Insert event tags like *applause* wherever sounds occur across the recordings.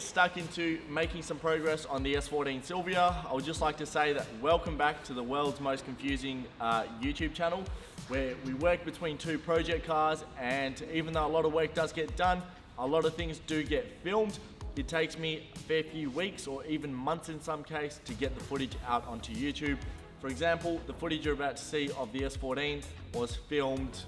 get stuck into making some progress on the S14 Silvia, I would just like to say that welcome back to the world's most confusing uh, YouTube channel where we work between two project cars and even though a lot of work does get done, a lot of things do get filmed. It takes me a fair few weeks or even months in some case to get the footage out onto YouTube. For example, the footage you're about to see of the S14 was filmed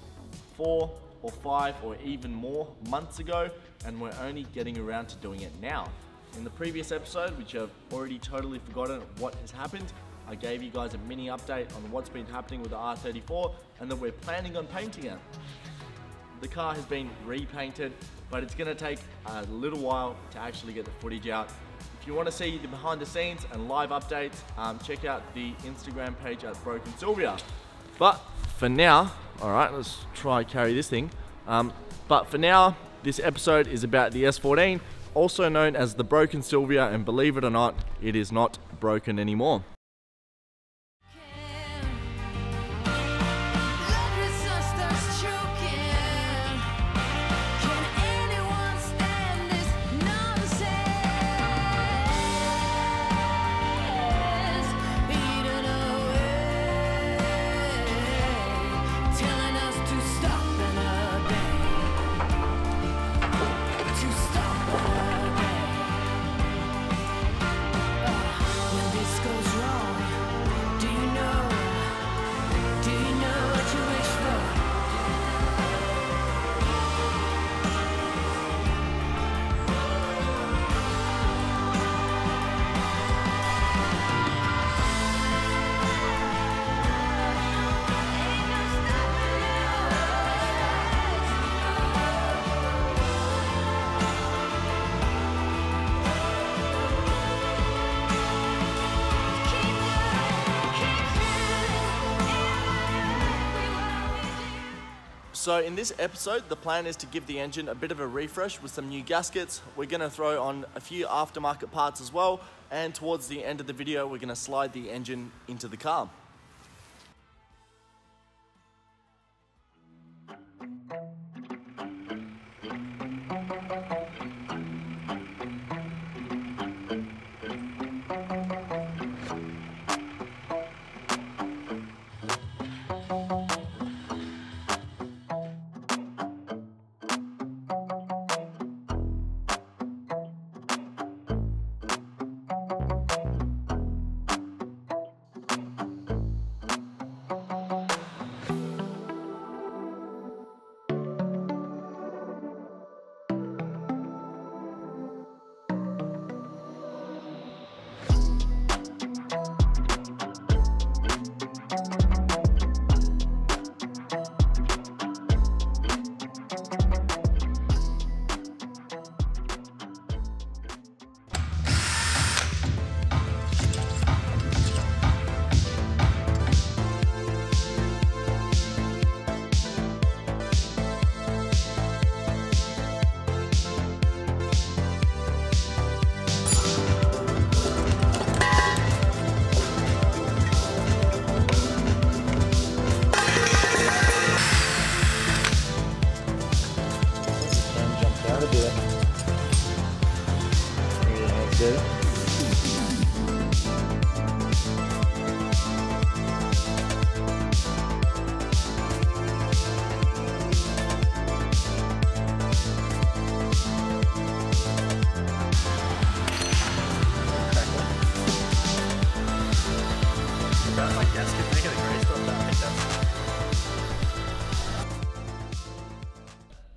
four or five or even more months ago and we're only getting around to doing it now. In the previous episode, which I've already totally forgotten what has happened, I gave you guys a mini update on what's been happening with the R34 and that we're planning on painting it. The car has been repainted, but it's gonna take a little while to actually get the footage out. If you wanna see the behind the scenes and live updates, um, check out the Instagram page at Broken Silvia. But for now, all right, let's try carry this thing. Um, but for now, this episode is about the S14, also known as the Broken Silvia, and believe it or not, it is not broken anymore. So in this episode, the plan is to give the engine a bit of a refresh with some new gaskets. We're gonna throw on a few aftermarket parts as well. And towards the end of the video, we're gonna slide the engine into the car.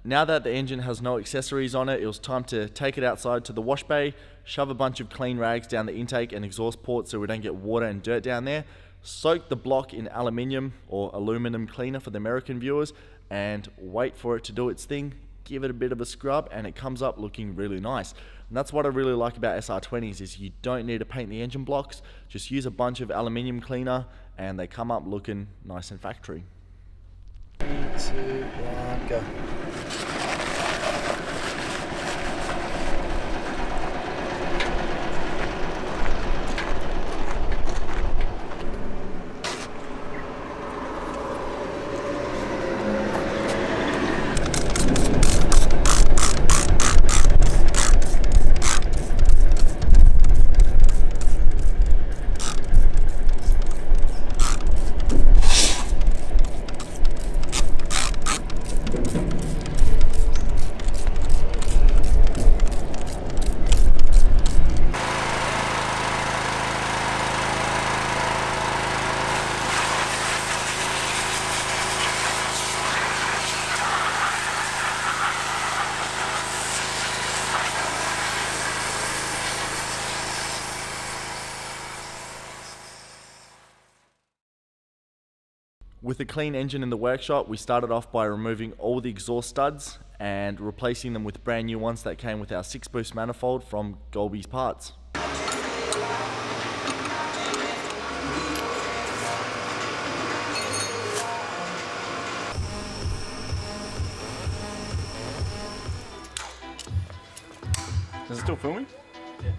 Now that the engine has no accessories on it, it was time to take it outside to the wash bay, shove a bunch of clean rags down the intake and exhaust port so we don't get water and dirt down there, soak the block in aluminium or aluminum cleaner for the American viewers, and wait for it to do its thing, give it a bit of a scrub, and it comes up looking really nice. And that's what I really like about SR20s is you don't need to paint the engine blocks, just use a bunch of aluminium cleaner and they come up looking nice and factory. Three, two, one, go. With a clean engine in the workshop, we started off by removing all the exhaust studs and replacing them with brand new ones that came with our 6 boost manifold from Goleby's Parts. Is it still filming? Yeah.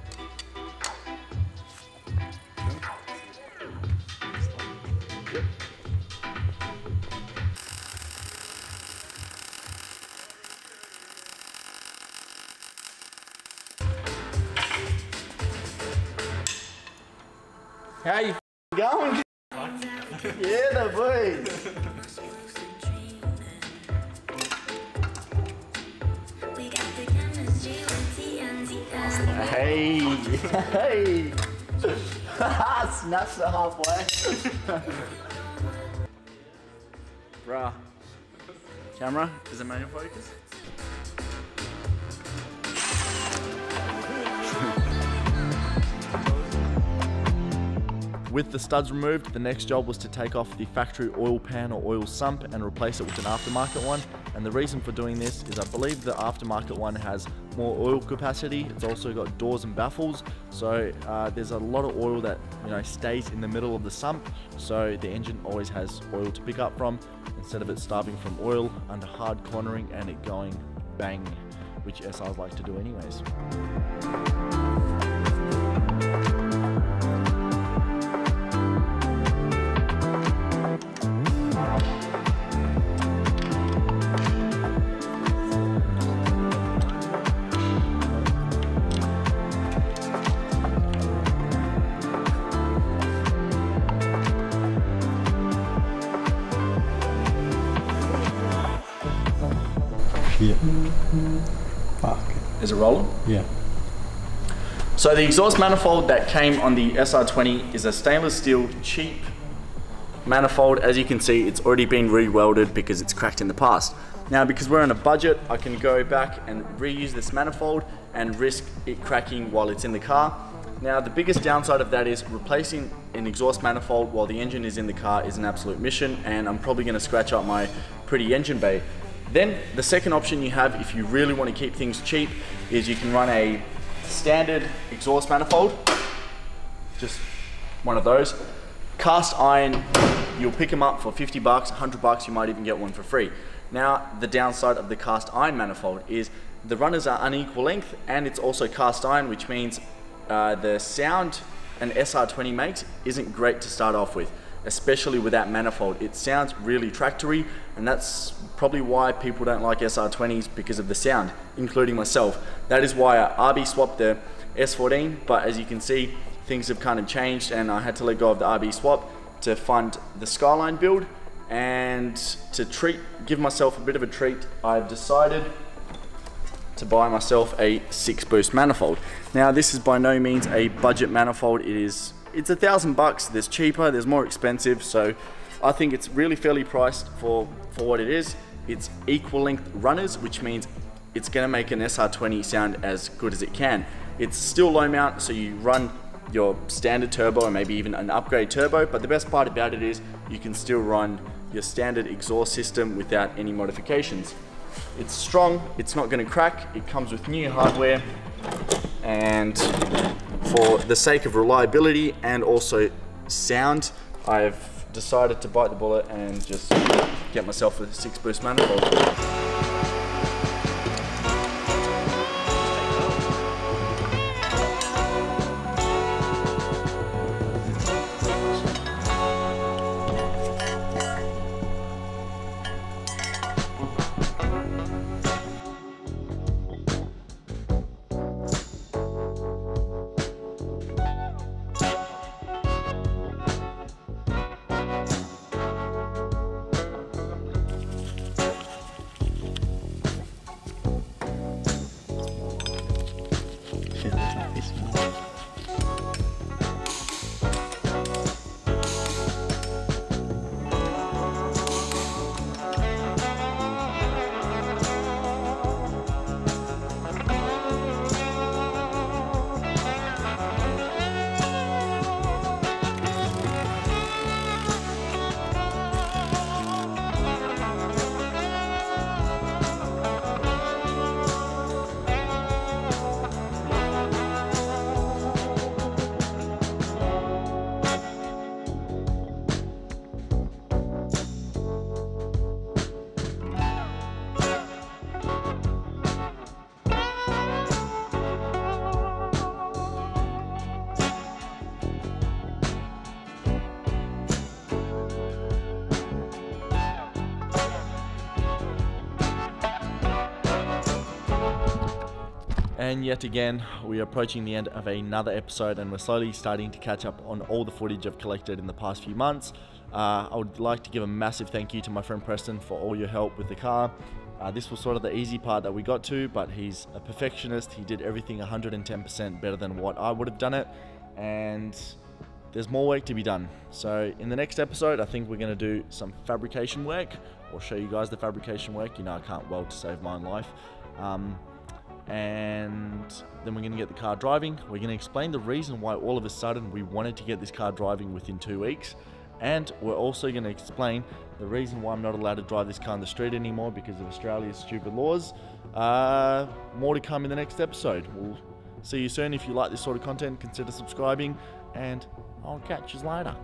The. Hey, *laughs* hey. *laughs* Snaps it halfway. Bruh. Camera, is it manual focus? With the studs removed, the next job was to take off the factory oil pan or oil sump and replace it with an aftermarket one. And the reason for doing this is I believe the aftermarket one has more oil capacity. It's also got doors and baffles. So uh, there's a lot of oil that you know stays in the middle of the sump. So the engine always has oil to pick up from instead of it starving from oil under hard cornering and it going bang, which SRs like to do anyways. Yeah. Fuck. Is it rolling? Yeah. So the exhaust manifold that came on the SR20 is a stainless steel cheap manifold. As you can see, it's already been re-welded because it's cracked in the past. Now, because we're on a budget, I can go back and reuse this manifold and risk it cracking while it's in the car. Now, the biggest downside of that is replacing an exhaust manifold while the engine is in the car is an absolute mission, and I'm probably gonna scratch up my pretty engine bay. Then the second option you have if you really want to keep things cheap is you can run a standard exhaust manifold, just one of those. Cast iron, you'll pick them up for 50 bucks, 100 bucks, you might even get one for free. Now, the downside of the cast iron manifold is the runners are unequal length and it's also cast iron, which means uh, the sound an SR20 makes isn't great to start off with especially with that manifold. It sounds really tractory, and that's probably why people don't like SR20s because of the sound, including myself. That is why I RB swapped the S14, but as you can see, things have kind of changed, and I had to let go of the RB swap to fund the Skyline build, and to treat, give myself a bit of a treat, I've decided to buy myself a six boost manifold. Now this is by no means a budget manifold, it is it's a thousand bucks. There's cheaper, there's more expensive. So I think it's really fairly priced for, for what it is. It's equal length runners, which means it's gonna make an SR20 sound as good as it can. It's still low mount, so you run your standard turbo or maybe even an upgrade turbo, but the best part about it is you can still run your standard exhaust system without any modifications. It's strong, it's not gonna crack, it comes with new hardware, and for the sake of reliability and also sound, I've decided to bite the bullet and just get myself a six boost manifold. podcast. And yet again, we are approaching the end of another episode, and we're slowly starting to catch up on all the footage I've collected in the past few months. Uh, I would like to give a massive thank you to my friend Preston for all your help with the car. Uh, this was sort of the easy part that we got to, but he's a perfectionist. He did everything 110% better than what I would have done it, and there's more work to be done. So, in the next episode, I think we're going to do some fabrication work or show you guys the fabrication work. You know, I can't weld to save my own life. Um, and then we're going to get the car driving. We're going to explain the reason why all of a sudden we wanted to get this car driving within two weeks. And we're also going to explain the reason why I'm not allowed to drive this car on the street anymore because of Australia's stupid laws. Uh, more to come in the next episode. We'll see you soon. If you like this sort of content, consider subscribing, and I'll catch you later.